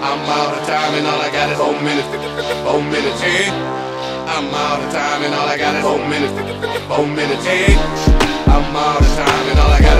I'm out of time and all I got is four minutes. Four minutes, yeah. I'm out of time and all I got is four minutes. Four minutes, yeah. I'm out of time and all I got is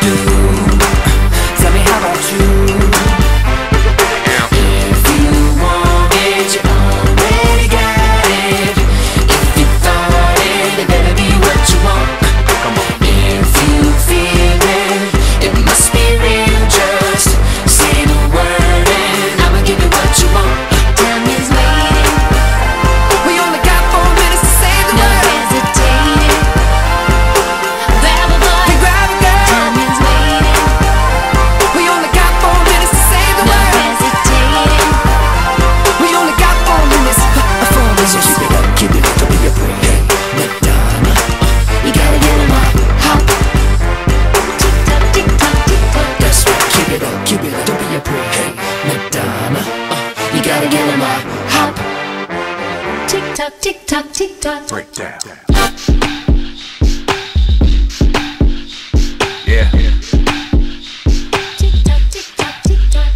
do. tock, tick tock, tick tock. Break down. Yeah. yeah. Uh-huh. Tick tock, tick tock, tick tock.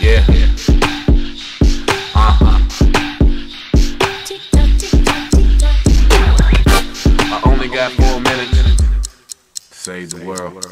Yeah. Uh huh. Tick tock, tick tock, tick tock. I only got four minutes. Save the world.